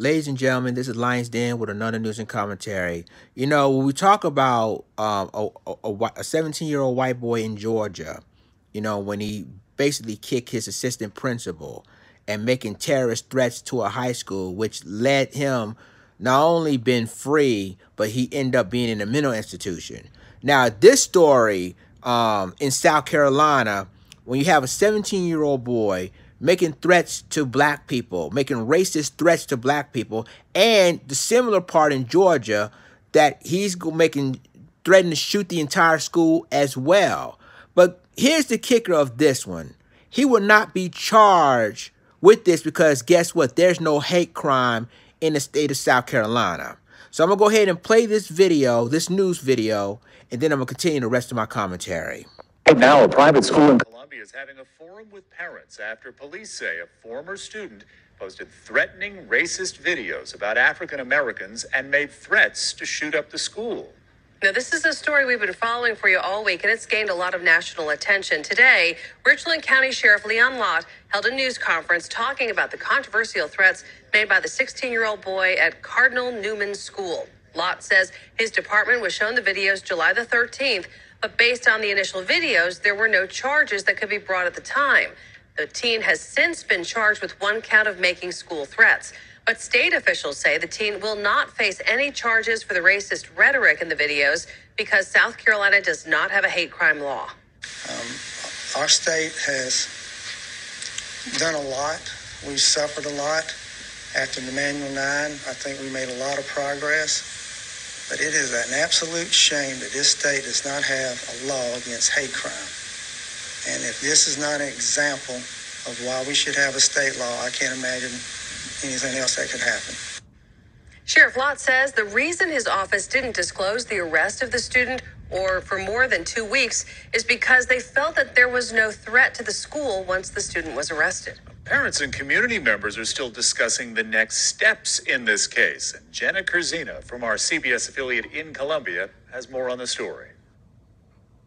Ladies and gentlemen, this is Lions Den with another news and commentary. You know, when we talk about um, a 17 year old white boy in Georgia, you know, when he basically kicked his assistant principal and making terrorist threats to a high school, which led him not only been free, but he ended up being in a mental institution. Now, this story um, in South Carolina, when you have a 17 year old boy making threats to black people, making racist threats to black people, and the similar part in Georgia that he's making threatening to shoot the entire school as well. But here's the kicker of this one. He will not be charged with this because guess what? There's no hate crime in the state of South Carolina. So I'm going to go ahead and play this video, this news video, and then I'm going to continue the rest of my commentary. Right now, a private school in Columbia is having a forum with parents after police say a former student posted threatening racist videos about African Americans and made threats to shoot up the school. Now, this is a story we've been following for you all week, and it's gained a lot of national attention. Today, Richland County Sheriff Leon Lott held a news conference talking about the controversial threats made by the 16 year old boy at Cardinal Newman School. Lott says his department was shown the videos July the 13th, but based on the initial videos, there were no charges that could be brought at the time. The teen has since been charged with one count of making school threats. But state officials say the teen will not face any charges for the racist rhetoric in the videos because South Carolina does not have a hate crime law. Um, our state has done a lot. We've suffered a lot. After the Emanuel 9, I think we made a lot of progress. But it is an absolute shame that this state does not have a law against hate crime. And if this is not an example of why we should have a state law, I can't imagine anything else that could happen. Sheriff Lott says the reason his office didn't disclose the arrest of the student or for more than two weeks is because they felt that there was no threat to the school once the student was arrested. Parents and community members are still discussing the next steps in this case. And Jenna Kurzina from our CBS affiliate in Columbia has more on the story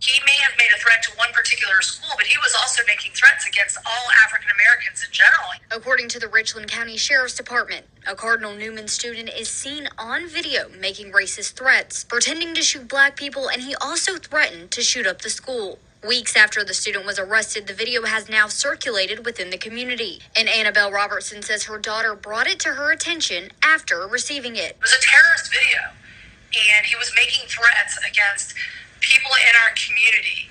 he may have made a threat to one particular school, but he was also making threats against all African Americans in general. According to the Richland County Sheriff's Department, a Cardinal Newman student is seen on video making racist threats, pretending to shoot black people, and he also threatened to shoot up the school. Weeks after the student was arrested, the video has now circulated within the community. And Annabelle Robertson says her daughter brought it to her attention after receiving it. It was a terrorist video, and he was making threats against people in our community,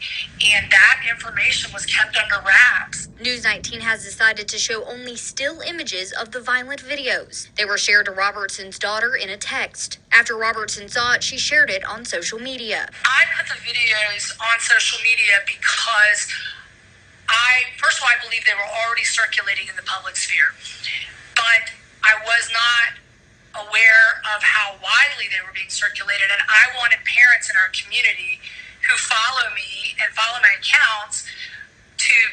and that information was kept under wraps. News 19 has decided to show only still images of the violent videos. They were shared to Robertson's daughter in a text. After Robertson saw it, she shared it on social media. I put the videos on social media because I, first of all, I believe they were already circulating in the public sphere, but I was not aware of how widely they were being circulated. And I wanted parents in our community who follow me and follow my accounts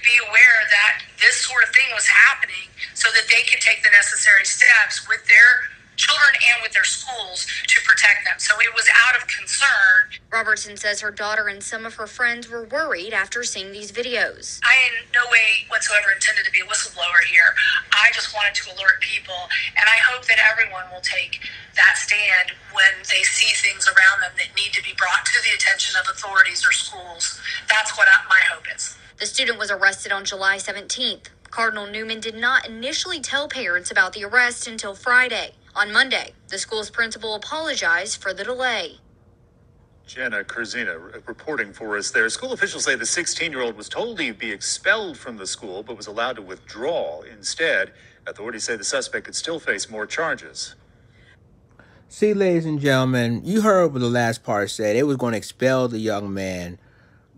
be aware that this sort of thing was happening so that they could take the necessary steps with their children and with their schools to protect them. So it was out of concern. Robertson says her daughter and some of her friends were worried after seeing these videos. I in no way whatsoever intended to be a whistleblower here. I just wanted to alert people, and I hope that everyone will take that stand when they see things around them that need to be brought to the attention of authorities or schools. That's what my hope is. The student was arrested on July 17th. Cardinal Newman did not initially tell parents about the arrest until Friday. On Monday, the school's principal apologized for the delay. Jenna Kurzina uh, reporting for us there. School officials say the 16 year old was told he'd be expelled from the school but was allowed to withdraw. Instead, authorities say the suspect could still face more charges. See, ladies and gentlemen, you heard what the last part said. It was going to expel the young man,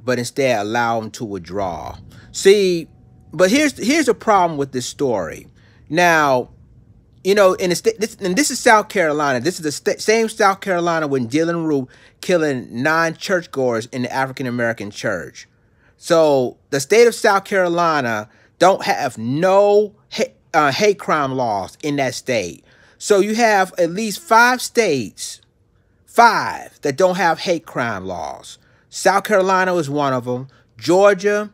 but instead allow him to withdraw. See, but here's here's a problem with this story. Now, you know, in the this, and this is South Carolina. This is the st- same South Carolina when Dylann Roof killing nine churchgoers in the African American church. So the state of South Carolina don't have no hate, uh, hate crime laws in that state. So you have at least five states, five that don't have hate crime laws. South Carolina is one of them. Georgia,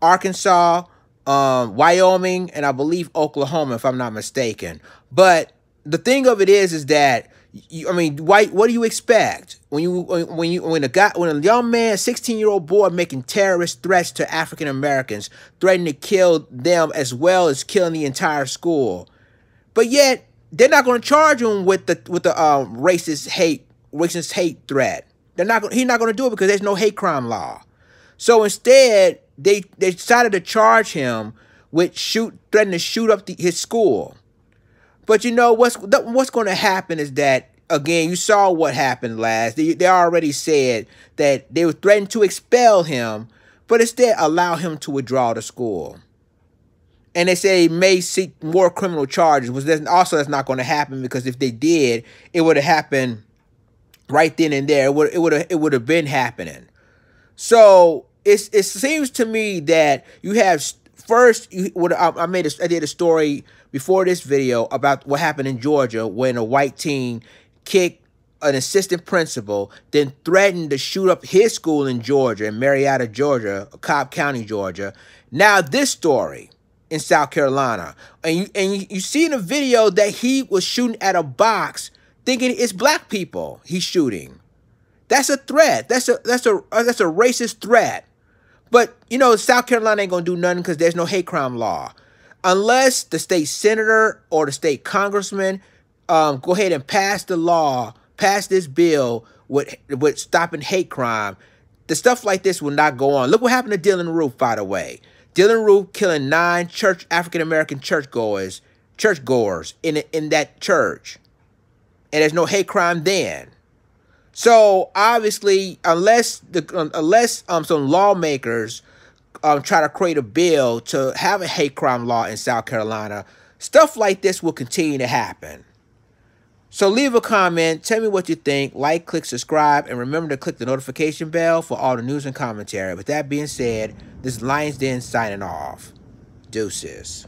Arkansas, um, Wyoming, and I believe Oklahoma, if I'm not mistaken. But the thing of it is, is that you, I mean, white. What do you expect when you when you when a guy when a young man, sixteen year old boy, making terrorist threats to African Americans, threatening to kill them as well as killing the entire school, but yet they're not going to charge him with the with the um, racist hate racist hate threat. They're not. He's not going to do it because there's no hate crime law. So instead, they they decided to charge him with shoot threatening to shoot up the, his school. But you know what's what's going to happen is that again you saw what happened last. They they already said that they were threatening to expel him, but instead allow him to withdraw the school. And they say he may seek more criminal charges, which also that's not going to happen because if they did, it would have happened right then and there. It would it would have it would have been happening. So it's it seems to me that you have first you what I made a, I did a story before this video about what happened in Georgia when a white teen kicked an assistant principal, then threatened to shoot up his school in Georgia, in Marietta, Georgia, Cobb County, Georgia. Now this story in South Carolina, and you and you, you see in the video that he was shooting at a box, thinking it's black people he's shooting. That's a threat. That's a that's a that's a racist threat. But you know, South Carolina ain't gonna do nothing because there's no hate crime law, unless the state senator or the state congressman um, go ahead and pass the law, pass this bill with with stopping hate crime. The stuff like this will not go on. Look what happened to Dylann Roof, by the way. Dylann Roof killing nine church African American churchgoers, churchgoers in in that church, and there's no hate crime then. So obviously, unless the unless um some lawmakers um try to create a bill to have a hate crime law in South Carolina, stuff like this will continue to happen. So leave a comment, tell me what you think, like, click, subscribe, and remember to click the notification bell for all the news and commentary. With that being said, this is Lions Den signing off. Deuces.